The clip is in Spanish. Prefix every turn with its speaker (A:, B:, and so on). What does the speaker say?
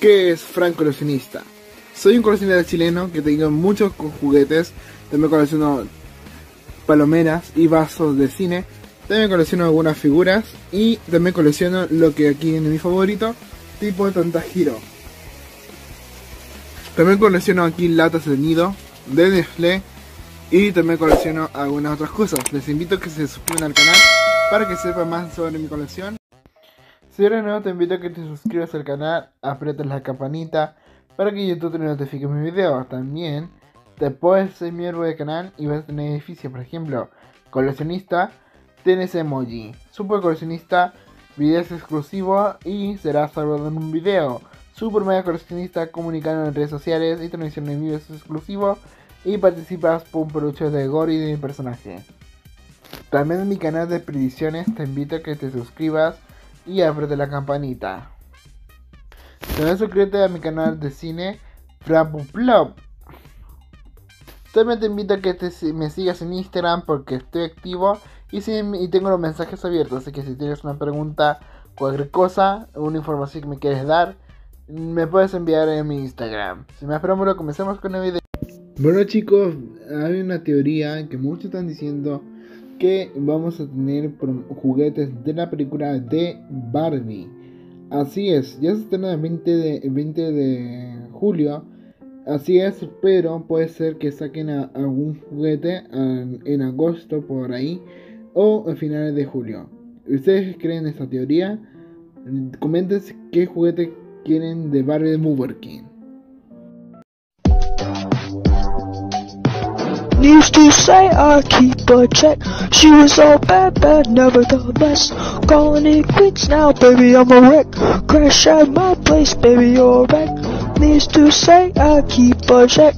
A: ¿Qué es Frank coleccionista? Soy un coleccionista chileno que tengo muchos juguetes. También colecciono palomeras y vasos de cine. También colecciono algunas figuras. Y también colecciono lo que aquí en mi favorito, tipo Tantagiro. También colecciono aquí latas de nido, de Nestlé. Y también colecciono algunas otras cosas. Les invito a que se suscriban al canal para que sepan más sobre mi colección. Si eres nuevo te invito a que te suscribas al canal, aprietes la campanita para que YouTube te notifique mis videos. También te puedes ser miembro del canal y vas a tener edificios, por ejemplo, coleccionista, tienes emoji, super coleccionista, videos exclusivos y serás salvado en un video. Super mega coleccionista comunicando en redes sociales y transmisión en videos exclusivos y participas por un peluche de Gore y de mi personaje. También en mi canal de predicciones te invito a que te suscribas y apriete la campanita. También suscríbete a mi canal de cine Plop. También te invito a que me sigas en Instagram porque estoy activo y, y tengo los mensajes abiertos. Así que si tienes una pregunta, cualquier cosa, una información que me quieres dar, me puedes enviar en mi Instagram. Sin más preámbulo, comencemos con el video. Bueno chicos, hay una teoría que muchos están diciendo que vamos a tener juguetes de la película de Barbie. Así es, ya se estrena el 20 de, 20 de julio. Así es, pero puede ser que saquen algún juguete en agosto por ahí o a finales de julio. ¿Ustedes creen esta teoría? Comenten qué juguete quieren de Barbie de.
B: Used to say I keep a check. She was all bad, bad, nevertheless. Calling it quits now, baby, I'm a wreck. Crash at my place, baby, you're a wreck. Used to say I keep a check.